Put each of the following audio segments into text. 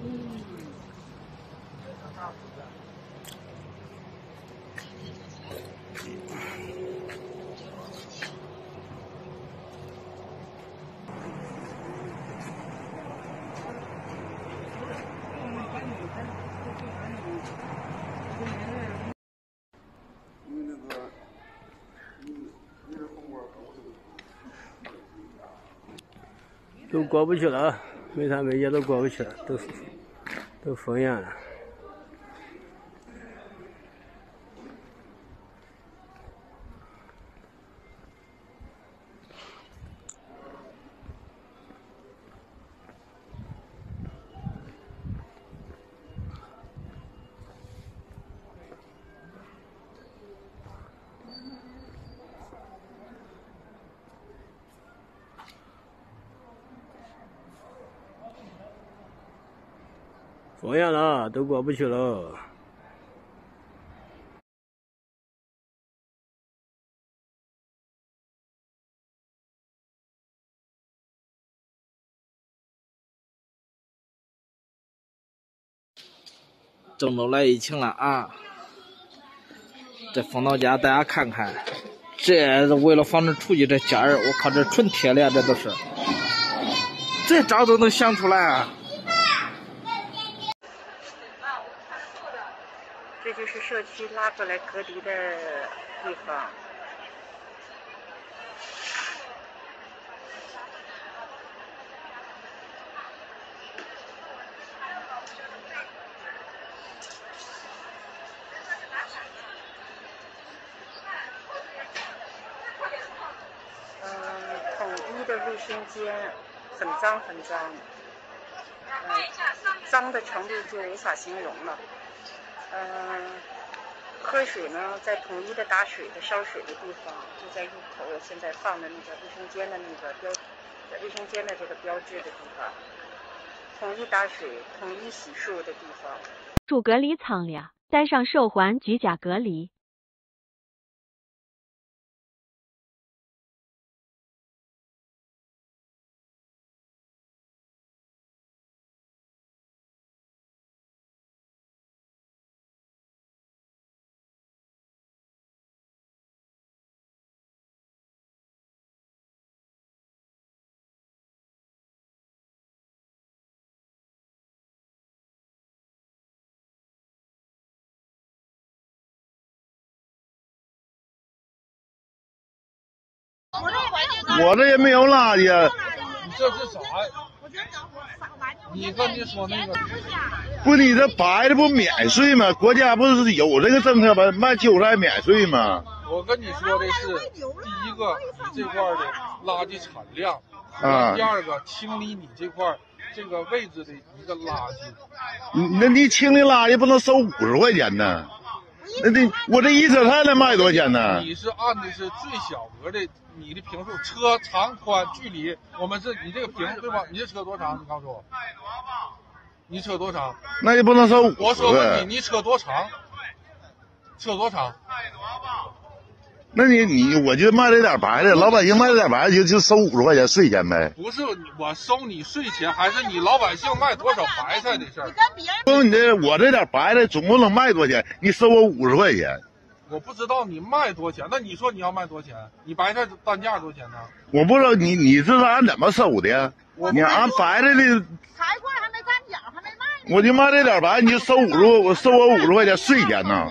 嗯。都过不去了，没山没街都过不去了，都都封严了。封严了，都过不去了。郑州来疫情了啊！这封到家，大家看看，这是为了防止出去这家人，我靠，这纯铁的，这都是，这招都能想出来啊！这就是社区拉过来隔离的地方。嗯，统一的卫生间很脏很脏，嗯，脏的程度就无法形容了。嗯，喝水呢，在统一的打水的烧水的地方，就在入口现在放的那个卫生间的那个标，在卫生间的这个标志的地方，统一打水、统一洗漱的地方。住隔离舱里，戴上手环居家隔离。我这也没有垃圾。你这是啥呀？你跟你说那个，不，你这白的不免税吗？国家不是有这个政策吗？卖韭菜免税吗？我跟你说的是，第一个，你这块的垃圾产量，啊第二个，清理你这块这个位置的一个垃圾。你那你清理垃圾不能收五十块钱呢？那得我这一车菜能卖多少钱呢？你是按的是最小格的，你的平数、车长宽、距离，我们是你这个平对吧？你这车多长？你告诉我，你车多长？那也不能说我说问你，。你车多长？车多长？那你你我就卖这点白的，老百姓卖这点白的就就收五十块钱税钱呗。不是我收你税钱，还是你老百姓卖多少白菜的事儿？说你这我这点白菜总共能卖多少钱？你收我五十块钱，我不知道你卖多少钱，那你说你要卖多少钱？你白菜单价多少钱呢？我不知道你你这是按怎么收的？我你按白菜的，才过还没站脚，还没卖呢。我就卖这点白，你就收五十，我收我五十块钱税钱呢。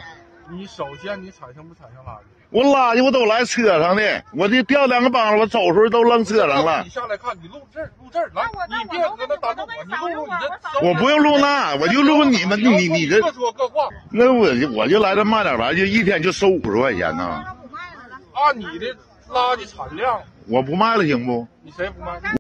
你首先你产生不产生垃圾？我垃圾我都来车上的，我这掉两个帮子，我走时候都扔车上了你。下来看，你录这儿录这儿，来你别搁那打动我，你录录你这。我不用录那，我就录你们，你你这各说各话，那我就我就来这卖点白，就一天就收五十块钱呢。不卖了，来。按你的垃圾产量，我不卖了行不？你谁不卖？